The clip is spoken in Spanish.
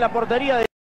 la portería de